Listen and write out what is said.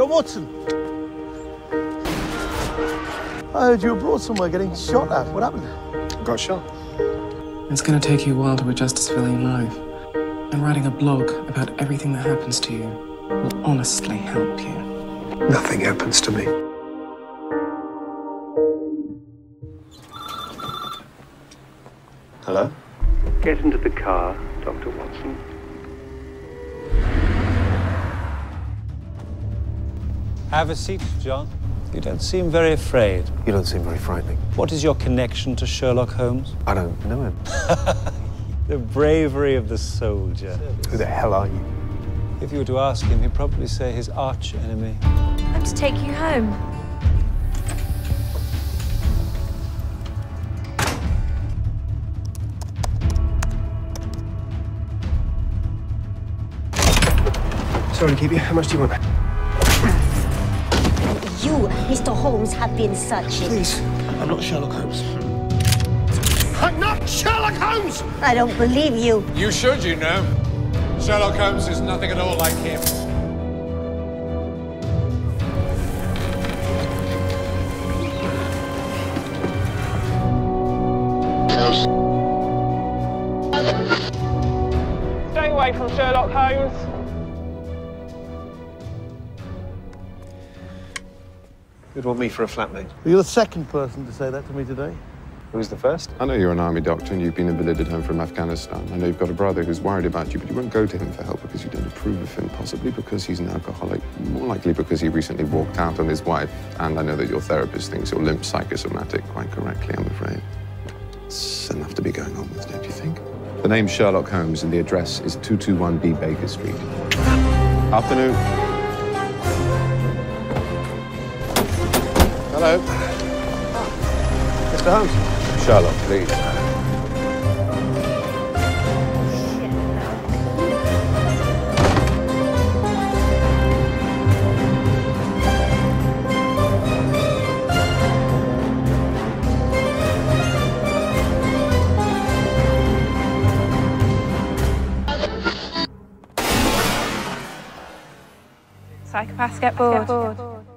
John Watson. I heard you were abroad somewhere getting shot at. What happened? Got shot. It's going to take you a while to adjust to civilian life. And writing a blog about everything that happens to you will honestly help you. Nothing happens to me. Hello? Get into the car, Dr. Watson. Have a seat, John. You don't seem very afraid. You don't seem very frightening. What is your connection to Sherlock Holmes? I don't know him. The bravery of the soldier. Who the hell are you? If you were to ask him, he'd probably say his arch enemy. I'm to take you home. Sorry to keep you. How much do you want? You, Mr. Holmes, have been such. Please. I'm not Sherlock Holmes. I'm not Sherlock Holmes! I don't believe you. You should, you know. Sherlock Holmes is nothing at all like him. Stay away from Sherlock Holmes. You'd want me for a flatmate. You're the second person to say that to me today. Who's the first? I know you're an army doctor and you've been invalided home from Afghanistan. I know you've got a brother who's worried about you, but you won't go to him for help because you don't approve of him, possibly because he's an alcoholic, more likely because he recently walked out on his wife. And I know that your therapist thinks you're limp psychosomatic, quite correctly, I'm afraid. It's enough to be going on with, don't you think? The name's Sherlock Holmes and the address is 221B Baker Street. Afternoon. Hello. Mr. Holmes. Sherlock, please. Psychopaths get bored.